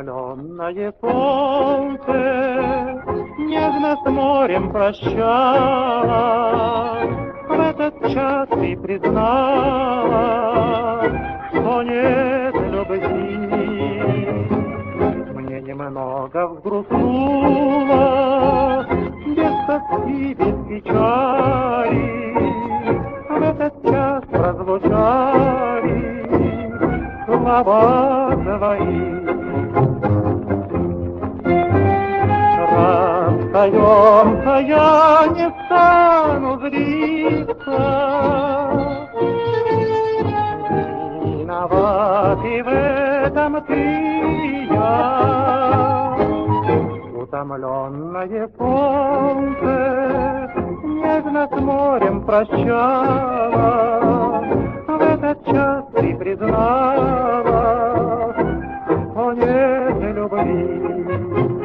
Утомленное солнце нежно с морем прощала. В этот час ты признала, что нет любви. Мне немного взгрустнуло, без тоски, без печали. В этот час прозвучали слова твои. вдвоем-то я не стану злиться. Виноват и в этом ты и я. Утомленное солнце нежно с морем прощала. В этот час ты признала, о нет любви.